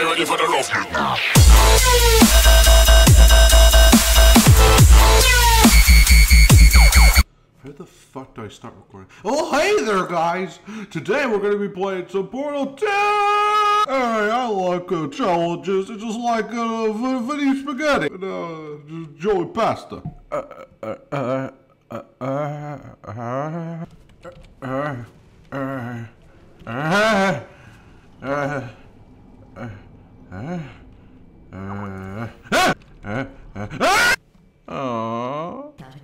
Get ready for the rough. How the fuck do I start recording? Oh, hey there, guys! Today we're going to be playing some Portal 2! Hey, I like uh, challenges. It's just like uh, v- Vinny Spaghetti and uh, just Joey Pasta. Aww.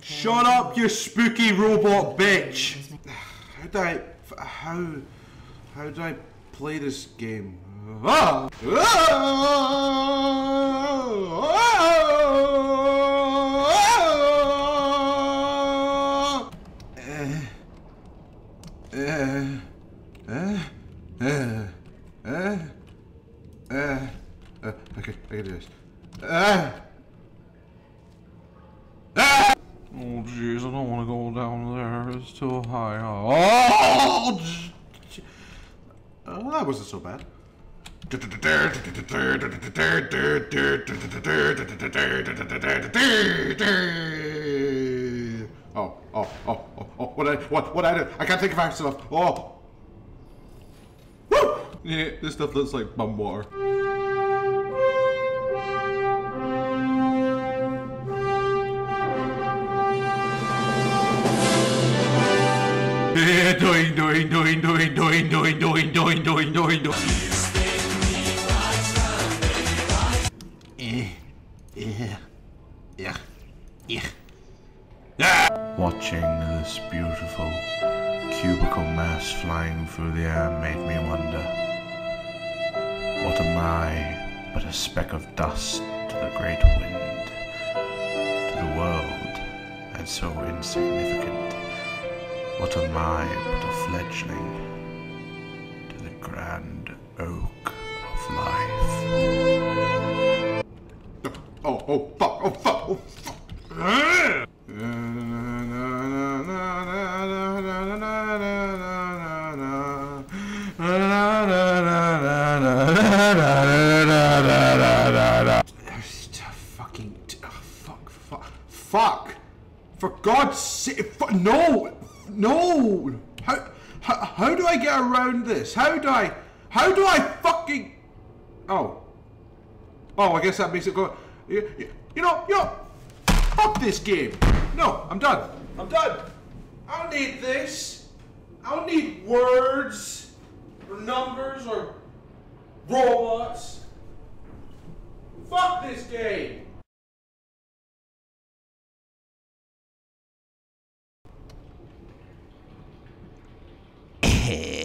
Shut up, you spooky robot bitch! How do I... How... How do I play this game? Ah! Ah! Eh. Eh. Eh. Eh. Uh, okay, I can do this. Ah! Oh jeez, I don't want to go down there. It's too high. Oh, oh that wasn't so bad. Oh, oh, oh, oh, oh, what I, what, what I did? I can't think of myself. Oh. Yeah, this stuff looks like bum water. Doing, doing, doing, doing, doing, doing, doing, doing, doing, doing, doing. Eh, eh. Ah! Watching this beautiful cubical mass flying through the air made me wonder what am I but a speck of dust to the great wind, to the world, and so insignificant? What am I but a fledgling to the grand oak of life? Oh, oh, fuck, oh, fuck, oh, Fucking, oh, fuck, fuck, fuck. For God's sake, no, no. How, how, how do I get around this? How do I, how do I fucking, oh. Oh, I guess that makes it go. You, you, know, you know, fuck this game. No, I'm done. I'm done. I don't need this. I don't need words or numbers or robots. Fuck this game.